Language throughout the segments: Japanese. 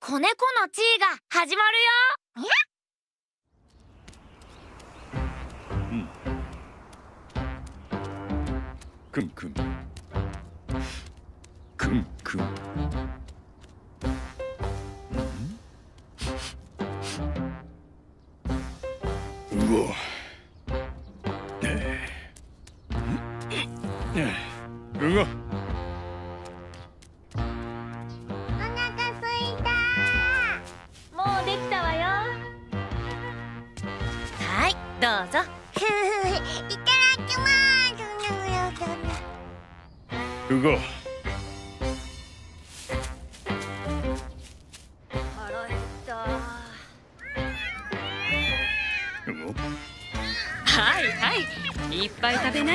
子猫の地位が始まるよ。くんくん。くんくん。うごう。ご腹減った。うごはいはい。いっぱい食べな。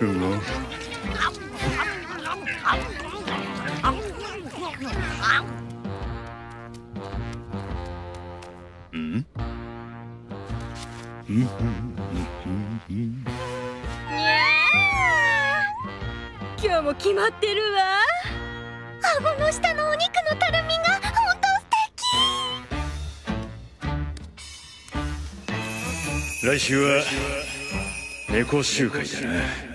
うごうん今日も決まってるわ。顎の下のお肉のたるみが本当素来週は猫集会だな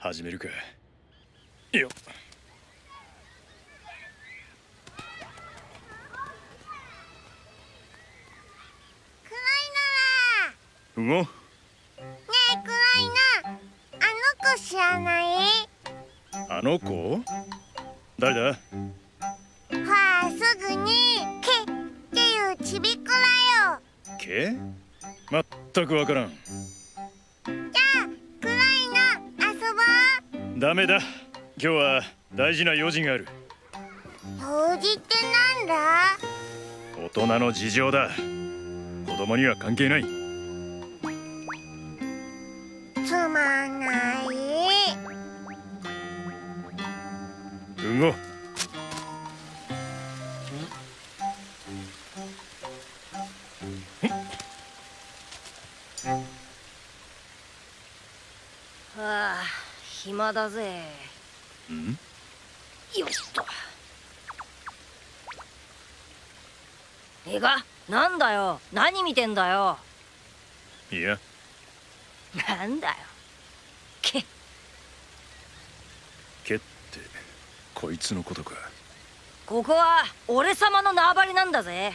始めるか。よっ暗いなら。うごねえ暗いな。あの子知らない？あの子？誰だ？ほらすぐに「け」っていうちびくらよ。け？まったくわからんダメだ。今日は大事な用事がある。用事ってなんだ？大人の事情だ。子供には関係ない。つまんない。う暇だぜ。ん？よっと。映画？なんだよ？何見てんだよ？いや。なんだよ。け。けってこいつのことか。ここは俺様の縄張りなんだぜ。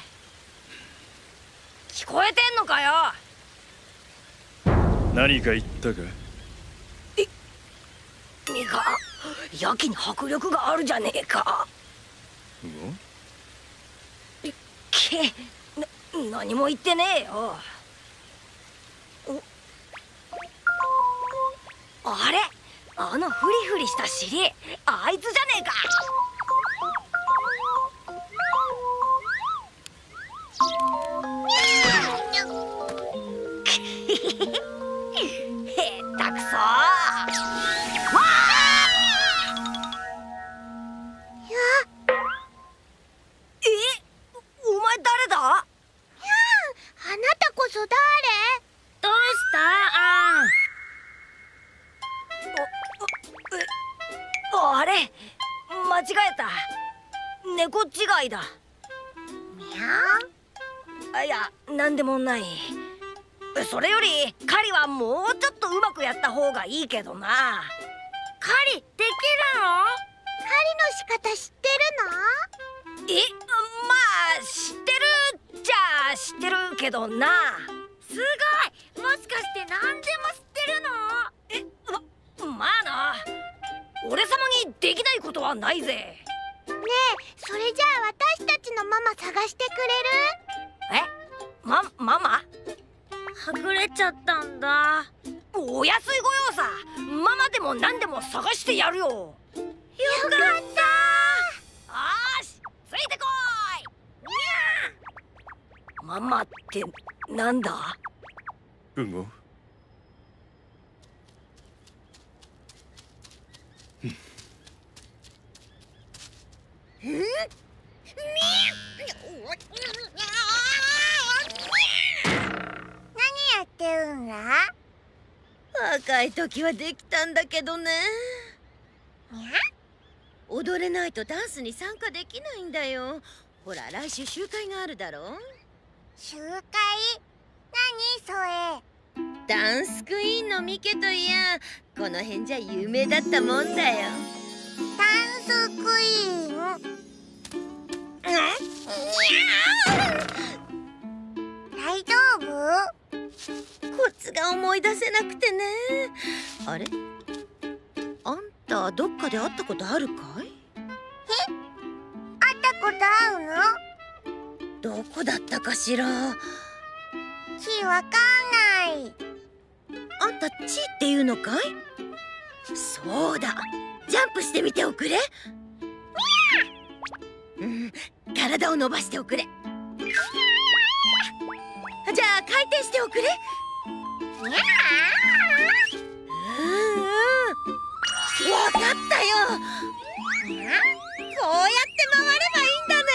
聞こえてんのかよ？何か言ったか？身がやけに迫力があるじゃねえか。けな何も言ってねえよ。おあれ？あのフリフリした尻あいつじゃねえか あいや何でもない。それより狩りはもうちょっとうまくやった方がいいけどな。狩りできる狩りの仕方知ってるえまあ知ってるっちゃ知ってるけどな。のすごい。もしかして何でも知ってるの？ままあな。俺様にできないことはないぜ。のねえそれじゃあ私たちのママ探してくれる？え？まママ？はぐれちゃったんだ。お安いご用さ。ママでも何でも探してやるよ。よかった。よーしついてこい。ママってなんだ？うご？何やってるんだ？若い時はできたんだけどね。踊れないとダンスに参加できないんだよ。ほら来週集会があるだろ。集会？何それ？ダンスクイーンのミケといやこの辺じゃ有名だったもんだよ。ダンスクイーン？大丈夫？コツが思い出せなくてね。あれ？あんたどっかで会ったことあるかい？会ったことあるの？どこだったかしら？あちわかんない。んたチーっていうのかい？そうだ。ジャンプしてみておくれ。うん体を伸ばしておくれ。じゃあ回転しておくれ。うんうん。わかったよ。こうやって回ればいいんだね。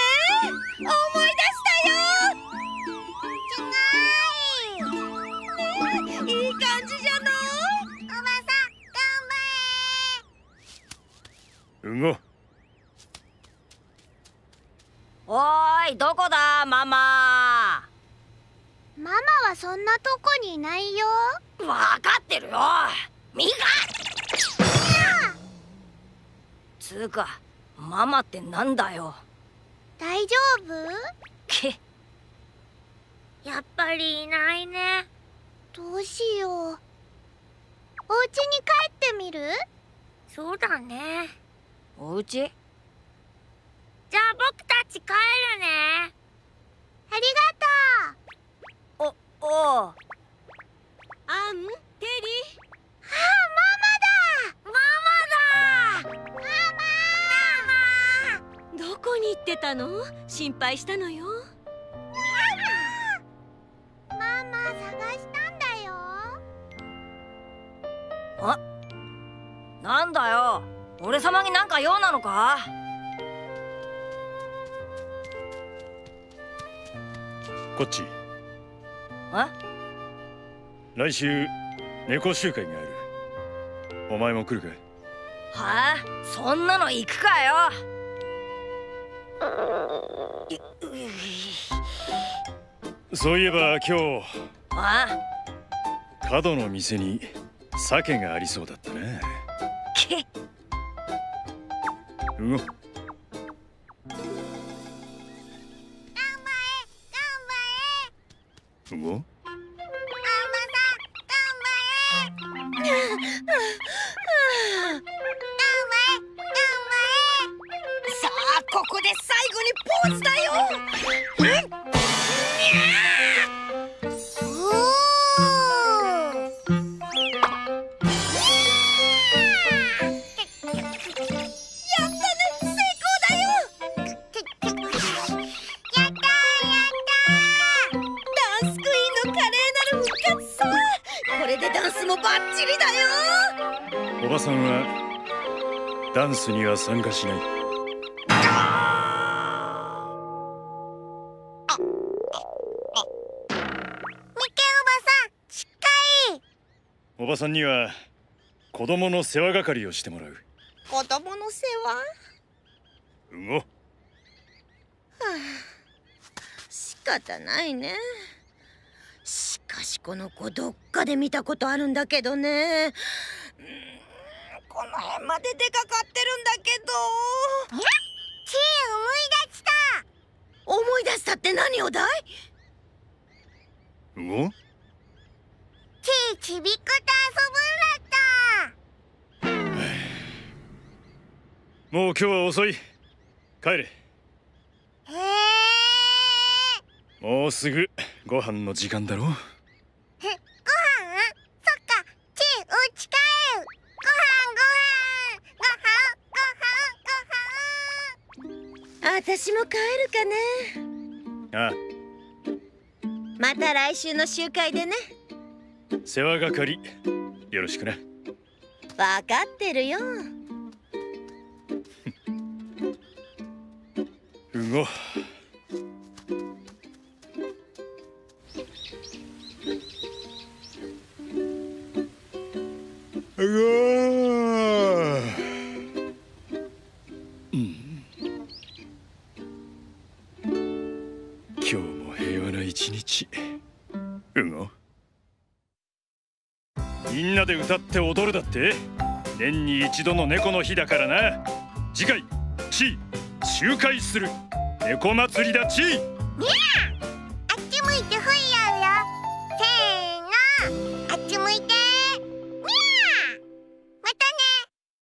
思い出したよ。い。ねいい感じじゃのおばさん頑張れ。うごおーいどこだママ？れママはそんなとこにいないよ。わかってるよ。ミカつうかママってなんだよ？大丈夫？け。やっぱりいないね。どうしよう。お家に帰ってみる？そうだね。お家？じゃあ僕たち帰るね。ありがとう。おおう。あんテリあママだ。ママだ。ーどこに行ってたの？心配したのよ。ママ探したんだよ。なんだよ。俺様になんか用なのか？こっち。え来週猫集会がある。お前も来るかはあ？そんなの行くかよ。そういえば今日あ角の店に鮭がありそうだったなけ？うご頑スには参加しない。おばさんには子供の世話係をしてもらう子供の世話うご仕方ないねしかしこの子どっかで見たことあるんだけどねうんこの辺まで出かかってるんだけど。ちー思い出した。思い出したって何をだい？うごちーちびっこと遊ぶんだった。もう今日は遅い。帰れ。へえもうすぐご飯の時間だろ。え私も帰るかねあまた来週の集会でね。世話係よろしくな。わかってるよ。うごうご日も平和な一日。うごみんなで歌って踊るだって。年に一度の猫の日だからな。次回チー集会する。猫祭りだチー